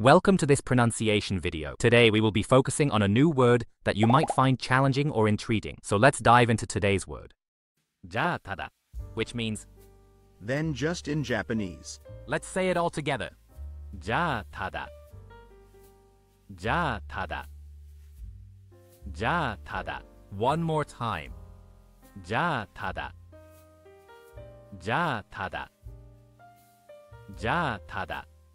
Welcome to this pronunciation video. Today we will be focusing on a new word that you might find challenging or intriguing. So let's dive into today's word. じゃあただ which means Then just in Japanese. let's say it all together. じゃあただじゃあただじゃあただ One more time. じゃあただじゃあただじゃあただ